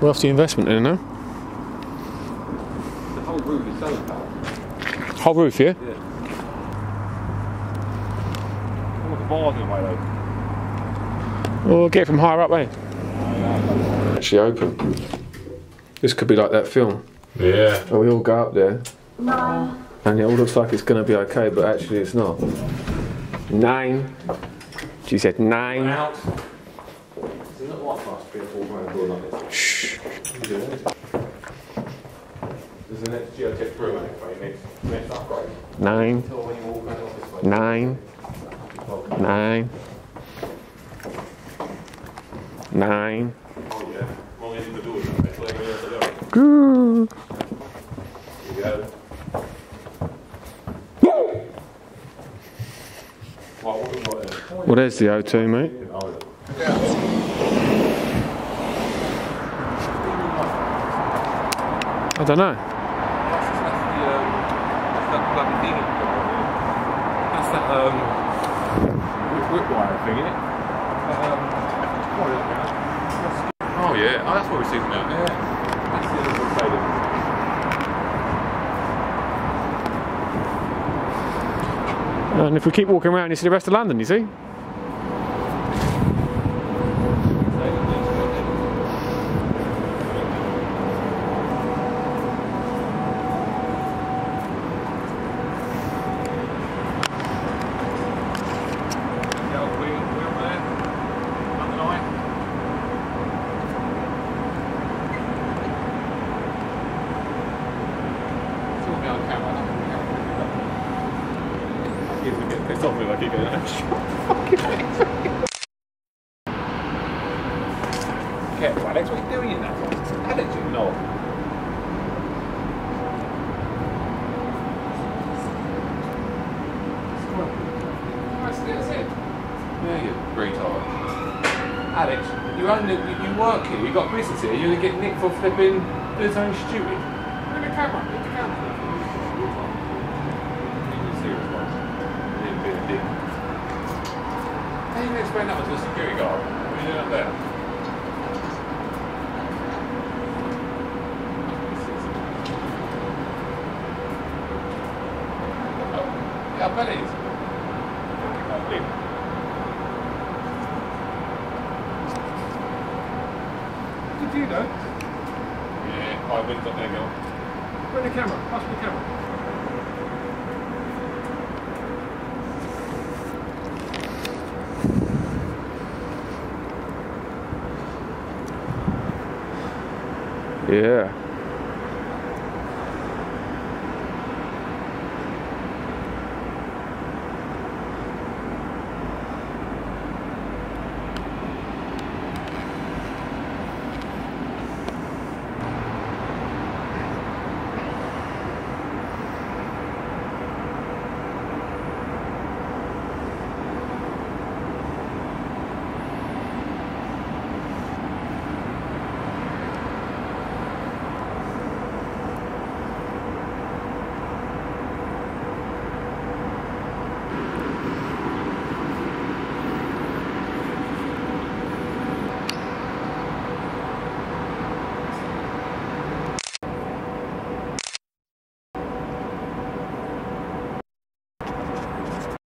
Wealthy investment in no? The whole roof is solar power. Whole roof, yeah? Yeah. All the bars in the way though. Or get it from higher up, eh? Actually open. This could be like that film. Yeah. Where we all go up there. And it all looks like it's going to be okay, but actually it's not. Nine. She said nine. Out. Not like fast three or four grand door like this. Shh. There's the next geotech room anyway, next, next upgrade. Nine. Until when you walk out of this way. Nine. Nine. Nine. Oh yeah. Well, in the doors, that's where we have to go. Grrr. Here we go. What, there's the O2, mate. Oh, yeah. I don't know. That's, that's the, um, that bloody thing. That's that, um, whip, wire thing, innit? Um, what is it? Oh yeah, oh, that's what we're seeing now. Yeah. That's the other side of it. And if we keep walking around, you see the rest of London, you see? Yeah, we, we up there. London Eye. It's all on camera. I don't think we have to do that. He's a bit pissed off with me, I keep going, Careful, Alex, what are you doing in that? Alex, you know. That's, that's it. Yeah, you retard. Alex, you own the, you, you work here, you got business here, you're gonna get nicked for flipping doing something stupid. Look at the camera, look at the camera. You serious, man. You didn't be a dick. How are you gonna explain that to a security guard? What are you doing up there? Oh, yeah, I bet it is. Did you know? Yeah, I went up there, girl. Where the camera? Pass me the camera. Yeah.